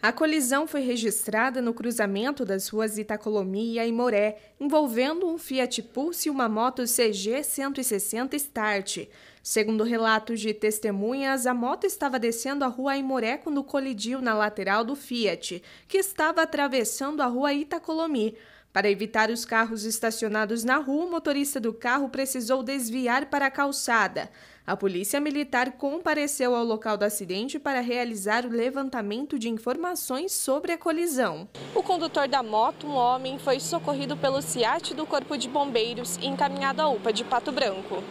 A colisão foi registrada no cruzamento das ruas Itacolomi e Aimoré, envolvendo um Fiat Pulse e uma moto CG 160 Start. Segundo relatos de testemunhas, a moto estava descendo a rua Aimoré quando colidiu na lateral do Fiat, que estava atravessando a rua Itacolomi. Para evitar os carros estacionados na rua, o motorista do carro precisou desviar para a calçada. A polícia militar compareceu ao local do acidente para realizar o levantamento de informações sobre a colisão. O condutor da moto, um homem, foi socorrido pelo CIAT do Corpo de Bombeiros e encaminhado à UPA de Pato Branco.